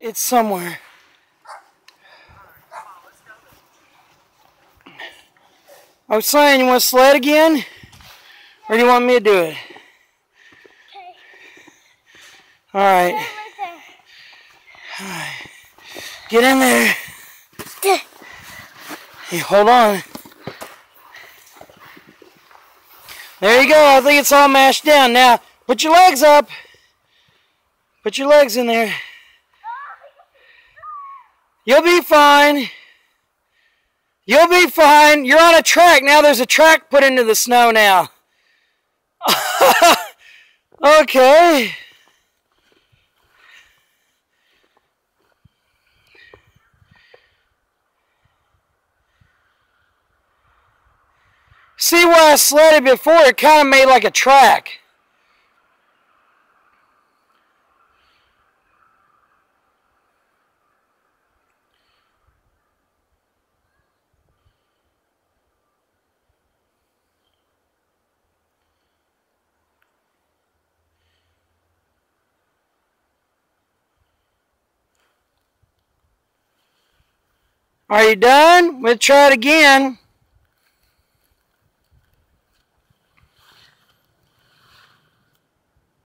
It's somewhere. I was saying, you want to sled again? Or do you want me to do it? Okay. All right. Right there. Get in there. Hey, hold on. There you go. I think it's all mashed down. Now, put your legs up. Put your legs in there. You'll be fine. You'll be fine. You're on a track. Now there's a track put into the snow now. okay. See where I sledded before? It kind of made like a track. Are you done? We'll try it again.